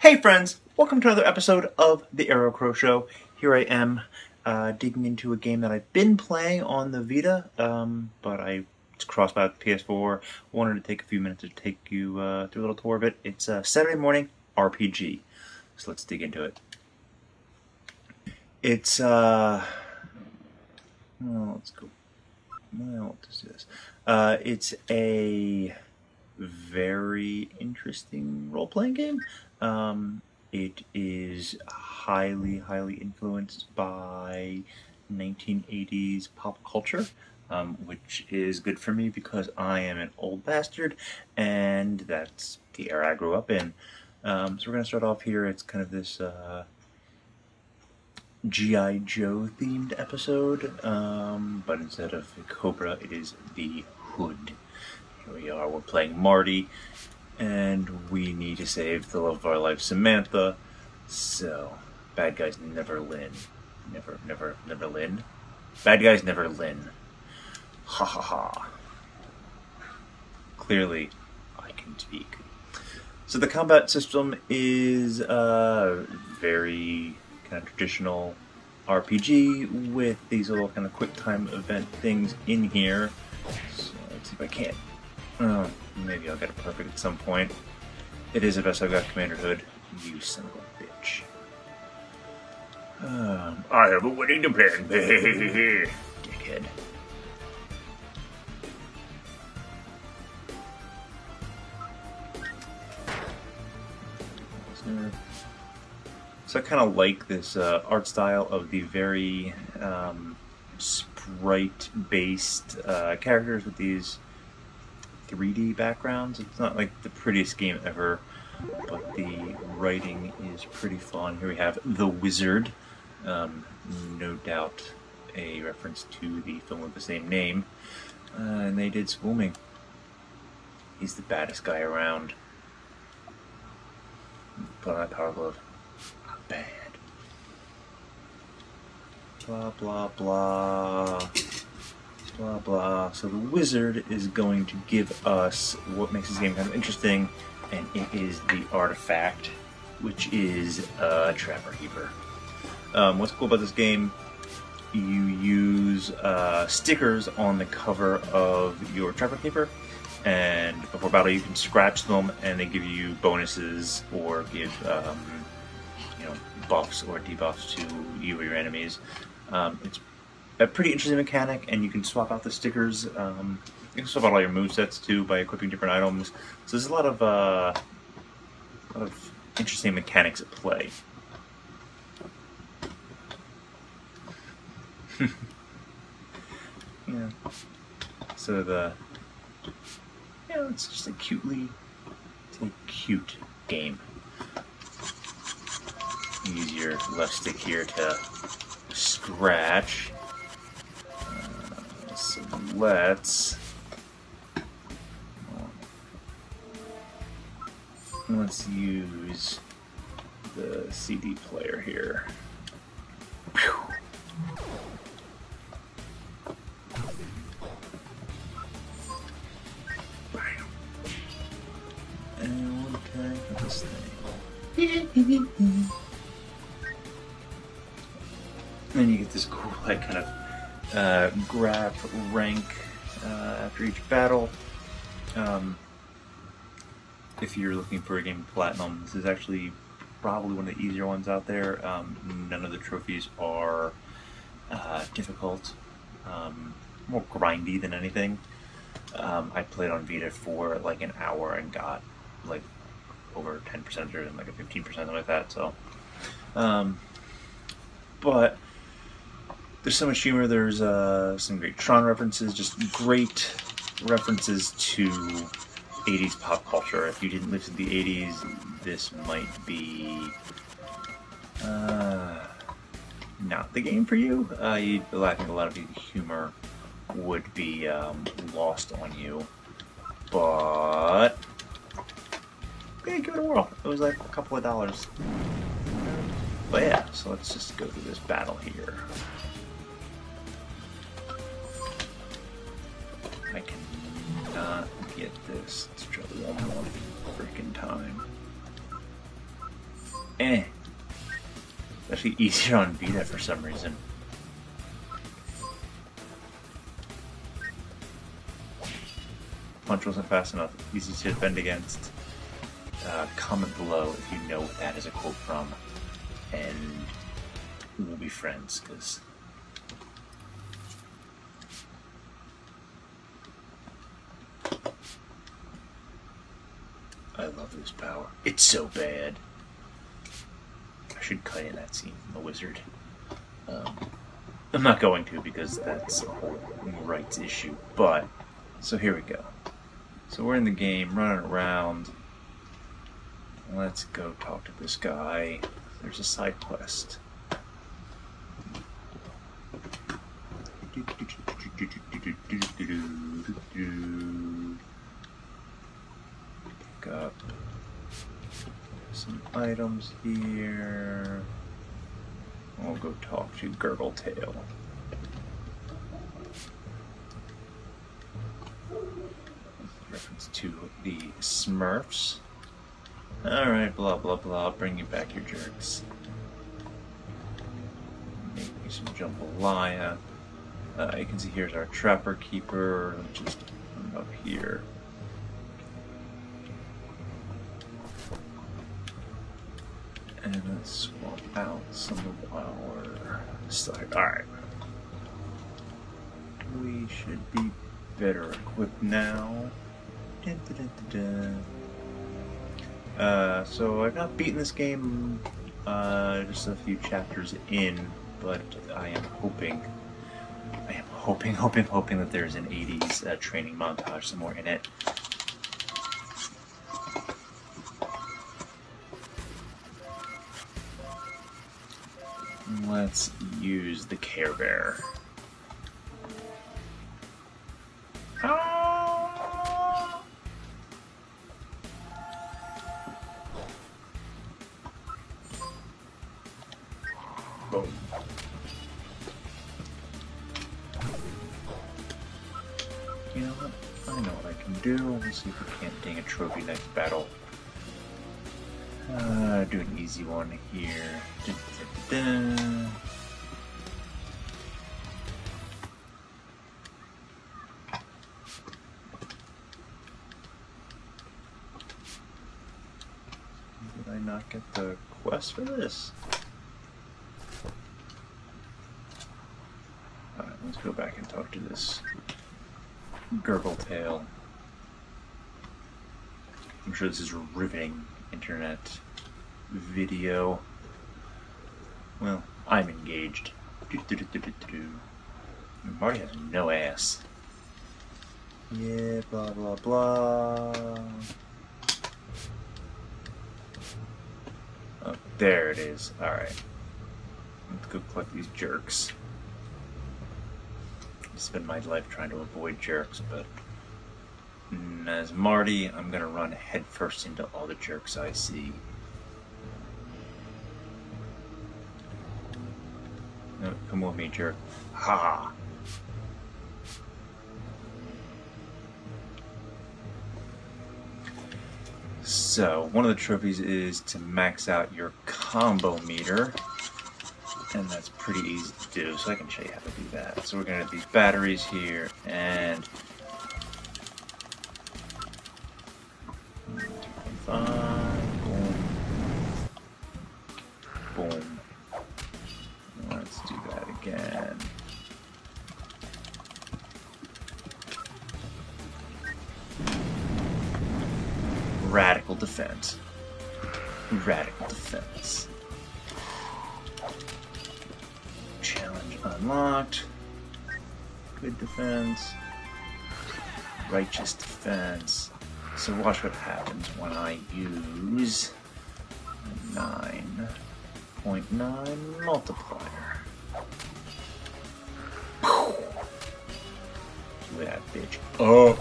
Hey friends, welcome to another episode of the Aerocrow Show. Here I am, uh, digging into a game that I've been playing on the Vita, um, but I crossed by the PS4. Wanted to take a few minutes to take you uh, through a little tour of it. It's uh, Saturday Morning RPG, so let's dig into it. It's uh, well, let's go. Well, let's do this. Uh, it's a very interesting role playing game. Um, it is highly, highly influenced by 1980s pop culture, um, which is good for me because I am an old bastard and that's the era I grew up in. Um, so we're going to start off here. It's kind of this uh, G.I. Joe themed episode, um, but instead of Cobra, it is the Hood. Here we are, we're playing Marty, and we need to save the love of our life, Samantha. So, bad guys never win. Never, never, never win. Bad guys never win. Ha ha ha. Clearly, I can speak. So the combat system is uh, very kind of traditional RPG with these little kind of quick time event things in here. So let's see if I can't. Oh, maybe I'll get it perfect at some point. It is the best I've got Commander Hood. You son of a bitch. Um, I have a winning to plan. Dickhead. So I kind of like this uh, art style of the very um, sprite-based uh, characters with these 3D backgrounds. It's not like the prettiest game ever, but the writing is pretty fun. Here we have The Wizard, um, no doubt a reference to the film of the same name, uh, and they did Me. He's the baddest guy around. Put on that power glove. Not bad. Blah blah blah. Blah blah. So the wizard is going to give us what makes this game kind of interesting, and it is the artifact, which is a trapper keeper. Um, what's cool about this game? You use uh, stickers on the cover of your trapper keeper, and before battle you can scratch them, and they give you bonuses or give um, you know buffs or debuffs to you or your enemies. Um, it's a pretty interesting mechanic, and you can swap out the stickers. Um, you can swap out all your move sets too by equipping different items. So there's a lot of uh, a lot of interesting mechanics at play. yeah. So the yeah, it's just a cutely, it's a cute game. Use your left stick here to scratch. Let's let's use the CD player here. And one this thing. then you get this cool, like, kind of uh, graph rank uh, after each battle. Um, if you're looking for a game of platinum, this is actually probably one of the easier ones out there. Um, none of the trophies are uh, difficult, um, more grindy than anything. Um, I played on Vita for like an hour and got like over 10% or like a 15% something like that. So, um, but there's so much humor. There's uh, some great Tron references, just great references to 80s pop culture. If you didn't live in the 80s, this might be uh, not the game for you. Uh, you I think a lot of the humor would be um, lost on you. But yeah, give it a whirl. It was like a couple of dollars. But yeah, so let's just go through this battle here. Get this. Let's one more freaking time. eh. It's actually easier on Vita for some reason. Punch wasn't fast enough. Easy to defend against. Uh, comment below if you know what that is a quote from, and we'll be friends, because This power. It's so bad. I should cut in that scene from the wizard. Um, I'm not going to because that's a whole rights issue. But so here we go. So we're in the game, running around. Let's go talk to this guy. There's a side quest. Pick up items here. We'll go talk to Gurgletail. Reference to the Smurfs. Alright, blah blah blah, I'll bring you back your jerks. Make me some jambalaya. Uh, you can see here's our Trapper Keeper, just up here. And let's swap out some of our stuff. Alright. We should be better equipped now. Dun, dun, dun, uh, so I've not beaten this game uh, just a few chapters in, but I am hoping, I am hoping, hoping, hoping that there's an 80s uh, training montage somewhere in it. Let's use the Care Bear. Boom. You know what? I know what I can do. Let's see if we can't ding a trophy next battle. Easy one here. Dun, dun, dun, Did I not get the quest for this? Alright, let's go back and talk to this Gurgletail. I'm sure this is riveting internet video. Well, I'm engaged. Marty has no ass. Yeah, blah blah blah. Oh, there it is. Alright. Let's go collect these jerks. I spend my life trying to avoid jerks, but mm, as Marty, I'm gonna run headfirst into all the jerks I see. Me, jerk. Ha! So, one of the trophies is to max out your combo meter. And that's pretty easy to do, so I can show you how to do that. So we're gonna have these batteries here, and Radical defense. Radical defense. Challenge unlocked. Good defense. Righteous defense. So watch what happens when I use 9.9 multiplier. At that bitch. Oh!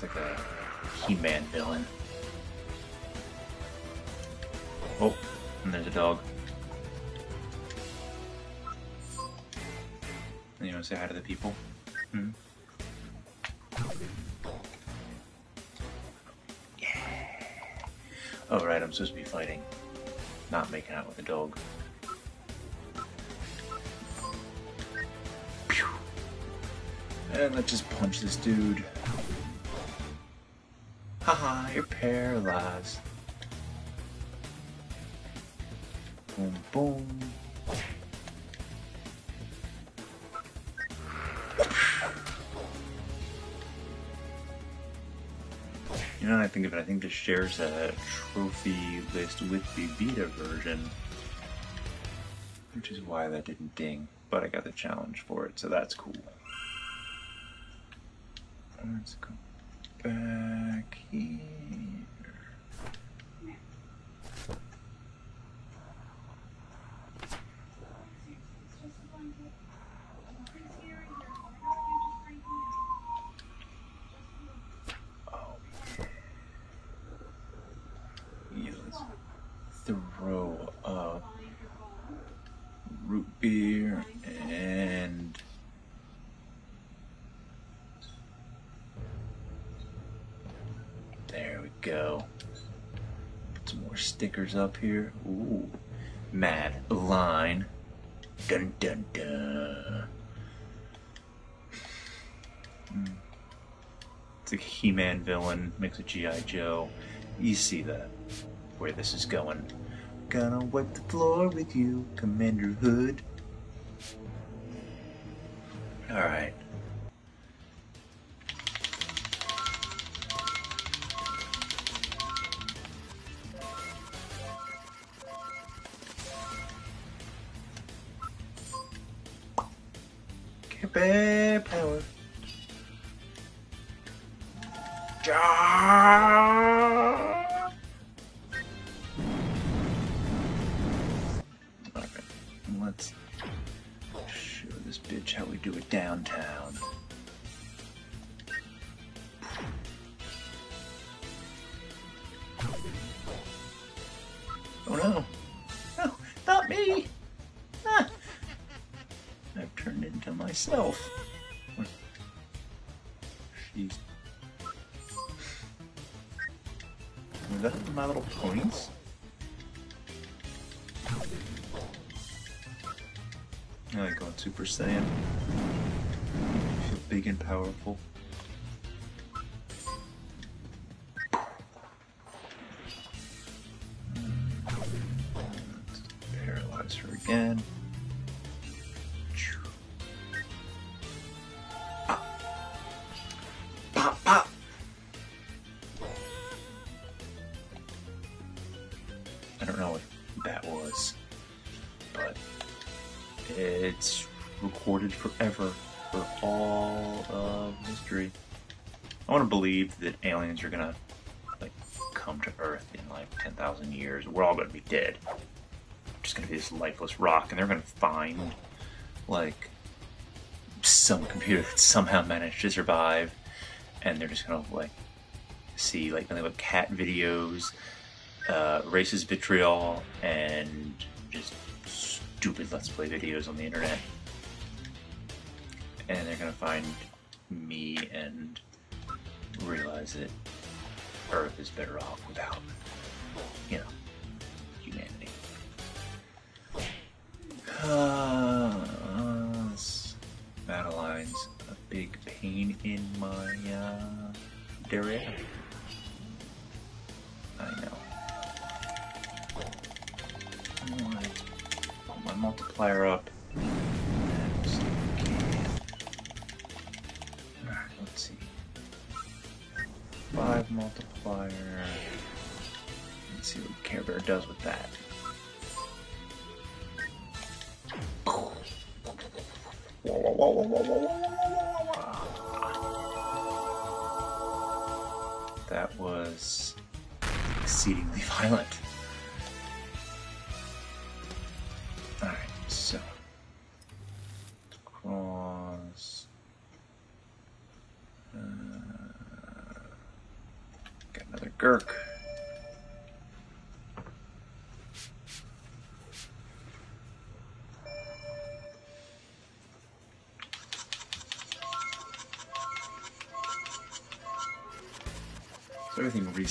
Looks like a He-Man villain. Oh, and there's a dog. You want to say hi to the people? Hmm. Yeah. Oh right, I'm supposed to be fighting, not making out with a dog. Pew. And let's just punch this dude. You're paralyzed. Boom, boom. You know, what I think of it, I think this shares a trophy list with the Vita version, which is why that didn't ding. But I got the challenge for it, so that's cool. Let's go back here. Oh, yeah, let's throw a root beer and there we go. Put some more up here. Ooh, mad line. Dun dun dun. Hmm. It's a He-Man villain mixed with G.I. Joe. You see that, where this is going. Gonna wipe the floor with you, Commander Hood. Alright. Myself. Jeez. Is that my little ponies? I going Super Saiyan. Feel big and powerful. Pop, pop. I don't know what that was, but it's recorded forever for all of history. I want to believe that aliens are gonna like come to Earth in like ten thousand years. We're all gonna be dead. Just gonna be this lifeless rock, and they're gonna find like some computer that somehow managed to survive, and they're just gonna like see like nothing but cat videos, uh, racist vitriol, and just stupid let's play videos on the internet. And they're gonna find me and realize that Earth is better off without, you know, humanity. Uh, pain in my uh, derriere. I know. Alright. Put my multiplier up. Was exceedingly violent. Alright, so. Cross. Uh, got another.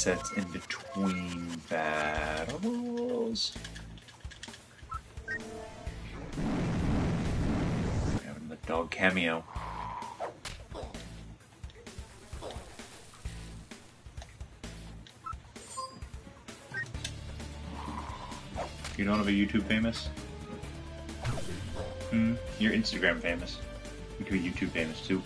Resets in between battles. Having the dog cameo. You don't have a YouTube famous? Hmm, you're Instagram famous. You could be YouTube famous too.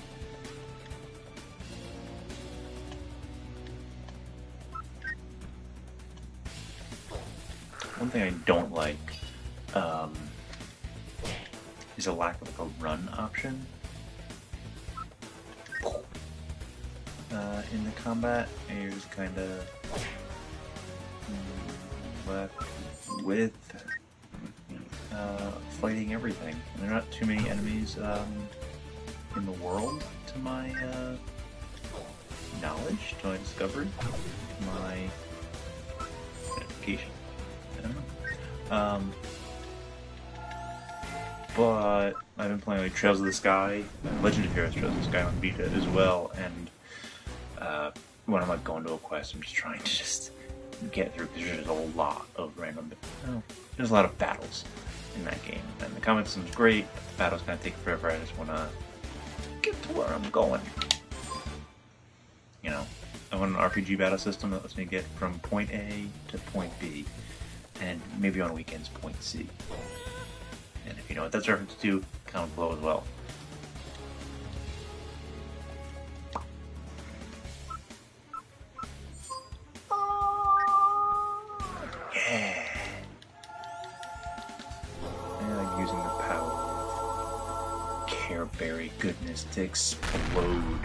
I don't like um, is a lack of like, a run option uh, in the combat. You're just kind of left with uh, fighting everything. And there are not too many enemies um, in the world, to my uh, knowledge, to my discovery, my identification. Um, but I've been playing like Trails of the Sky, Legend of Heroes Trails of the Sky on Vita as well, and uh, when I'm like going to a quest, I'm just trying to just get through because there's a lot of random. Oh, there's a lot of battles in that game, and the combat system's great. But the battles of take forever. I just want to get to where I'm going. You know, I want an RPG battle system that lets me get from point A to point B, and maybe on weekends point C. And if you know what that's reference to, comment below as well. Yeah. I like using the power Careberry goodness to explode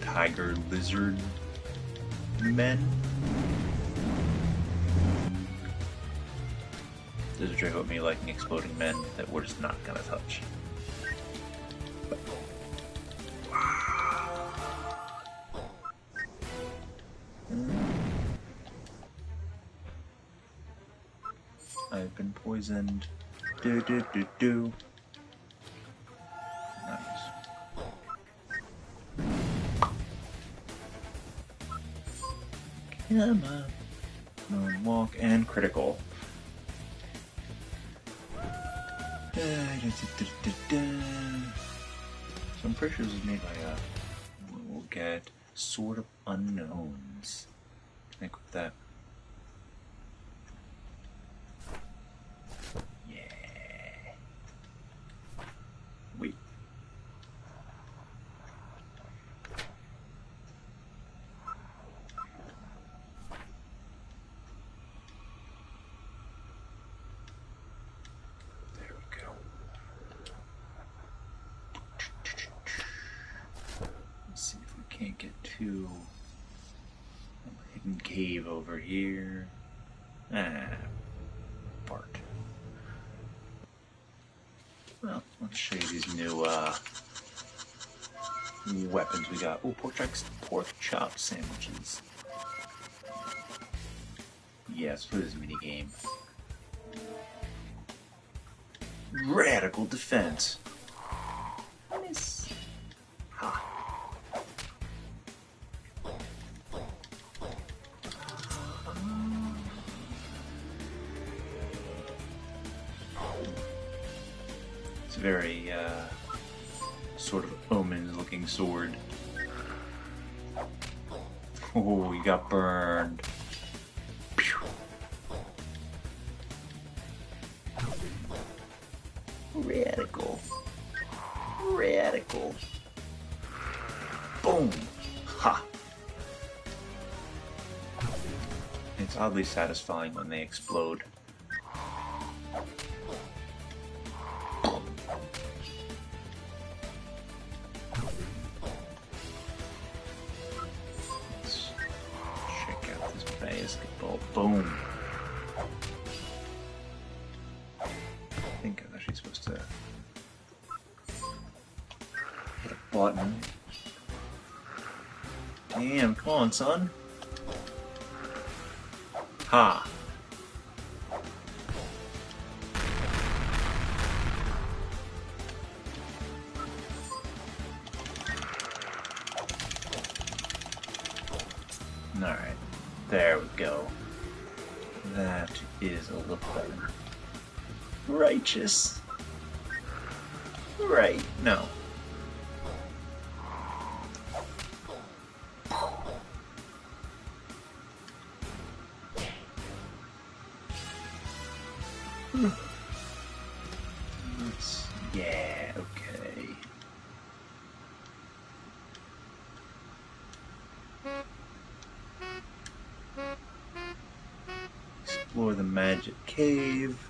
tiger lizard men. There's a trick about me liking exploding men that we're just not gonna touch. I've been poisoned. Do do do do. Come on. Moonwalk and critical. So I'm pretty sure this is made by uh we'll get Sword of Unknowns. I equip that? Yeah. Wait. There we go. Let's see if we can't get to a hidden cave over here. Ah, fart. Well, let's show you these new uh, new weapons we got. Oh, pork chops, pork chop sandwiches. Yes, for this mini game. Radical defense. Sword. Oh, he got burned. Radical. Radical. Boom. Ha. It's oddly satisfying when they explode. On, son. Ha. Alright. There we go. That is a little better. Righteous. Right. No. Cave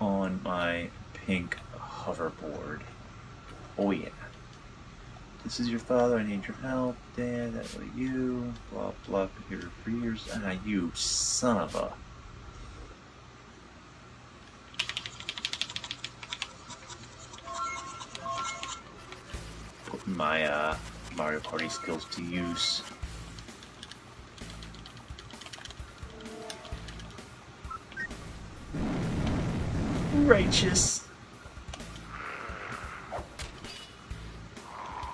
on my pink hoverboard. Oh yeah. This is your father, I need your help. Dad, that way you. Blah blah here for years. Ah, you son of a. Put my uh, Mario Party skills to use. Righteous.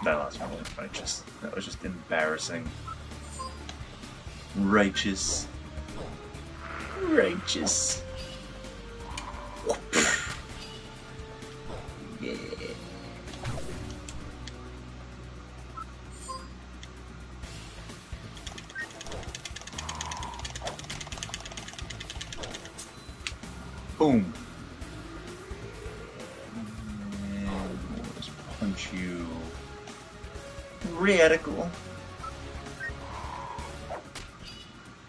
One wasn't righteous. That was just embarrassing. Righteous. Righteous. Yeah. Boom. Radical.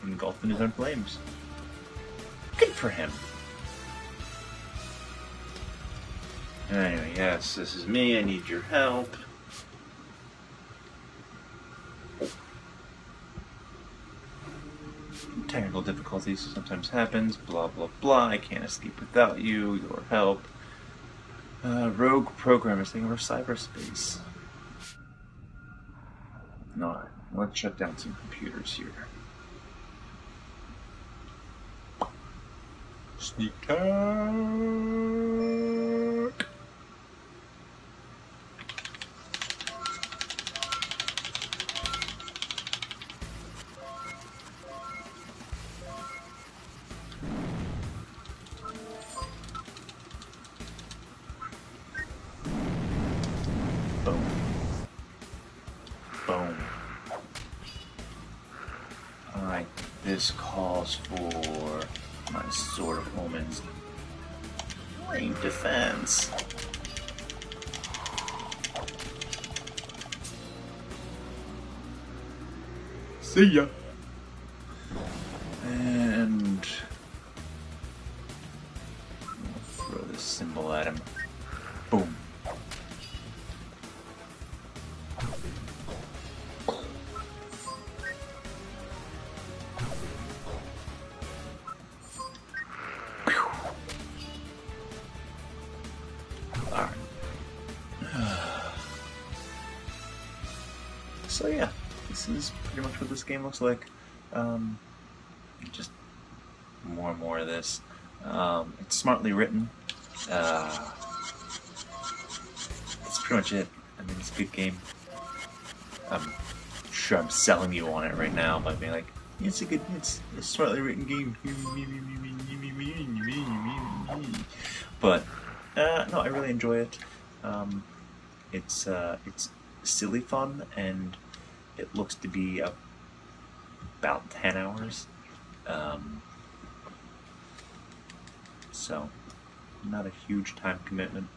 Engulfed in his own flames. Good for him. Anyway, yes, this is me. I need your help. Technical difficulties sometimes happens. Blah blah blah. I can't escape without you. Your help. Uh, rogue programmers taking over cyberspace. No, let's shut down some computers here. Sneak attack. Defense. See ya. And we'll throw this symbol at him. Looks like. Um, just more and more of this. Um, it's smartly written. Uh, that's pretty much it. I mean, it's a good game. I'm sure I'm selling you on it right now by being like, it's a good, it's a smartly written game. But uh, no, I really enjoy it. Um, it's uh, it's silly fun, and it looks to be a, about ten hours. Um, so, not a huge time commitment.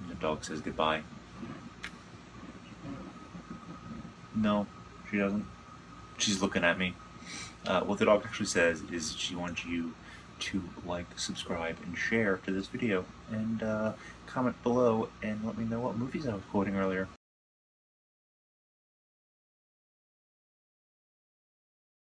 And the dog says goodbye. No, she doesn't. She's looking at me. Uh, what the dog actually says is she wants you to like, subscribe, and share to this video, and uh, comment below and let me know what movies I was quoting earlier.